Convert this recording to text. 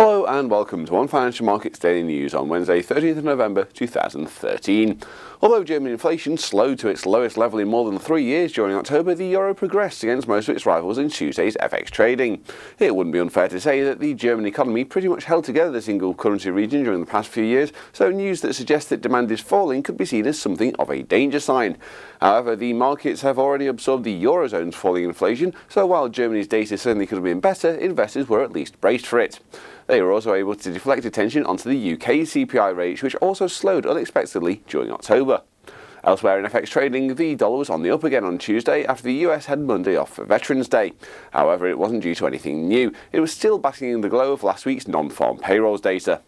Hello and welcome to One Financial Markets Daily News on Wednesday, 13th of November 2013. Although German inflation slowed to its lowest level in more than three years during October, the euro progressed against most of its rivals in Tuesday's FX trading. It wouldn't be unfair to say that the German economy pretty much held together the single currency region during the past few years, so news that suggests that demand is falling could be seen as something of a danger sign. However, the markets have already absorbed the eurozone's falling inflation, so while Germany's data certainly could have been better, investors were at least braced for it. They were also able to deflect attention onto the UK CPI rate, which also slowed unexpectedly during October. Elsewhere in FX trading, the dollar was on the up again on Tuesday after the US had Monday off for Veterans Day. However, it wasn't due to anything new. It was still basking in the glow of last week's non-farm payrolls data.